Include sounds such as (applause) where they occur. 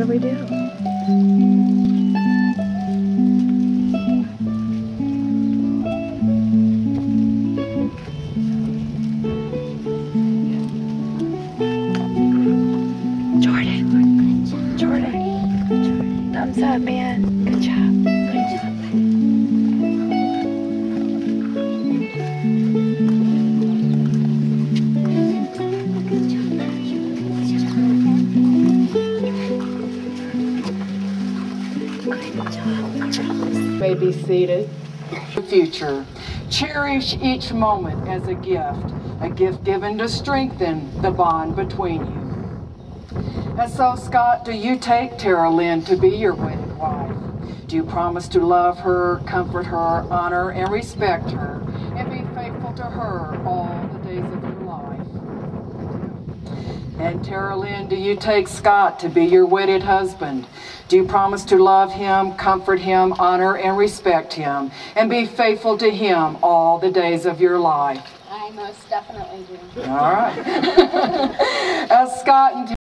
do we do? Jordan. Jordan. Thumbs up, man. Good job. May be seated. The future. Cherish each moment as a gift, a gift given to strengthen the bond between you. And so, Scott, do you take Tara Lynn to be your wedded wife? Do you promise to love her, comfort her, honor, and respect her, and be faithful to her all the days of your life? And Tara Lynn, do you take Scott to be your wedded husband? Do you promise to love him, comfort him, honor, and respect him, and be faithful to him all the days of your life? I most definitely do. All right. (laughs) As Scott and